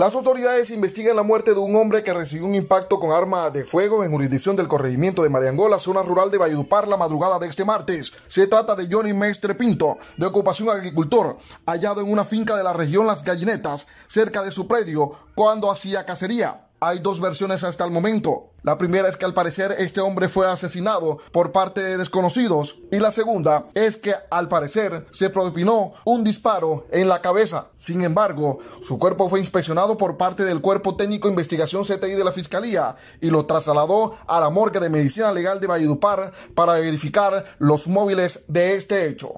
Las autoridades investigan la muerte de un hombre que recibió un impacto con arma de fuego en jurisdicción del corregimiento de Mariangola, zona rural de Valledupar, la madrugada de este martes. Se trata de Johnny Mestre Pinto, de ocupación agricultor, hallado en una finca de la región Las Gallinetas, cerca de su predio, cuando hacía cacería. Hay dos versiones hasta el momento. La primera es que al parecer este hombre fue asesinado por parte de desconocidos y la segunda es que al parecer se propinó un disparo en la cabeza. Sin embargo, su cuerpo fue inspeccionado por parte del Cuerpo Técnico Investigación CTI de la Fiscalía y lo trasladó a la morgue de Medicina Legal de Valledupar para verificar los móviles de este hecho.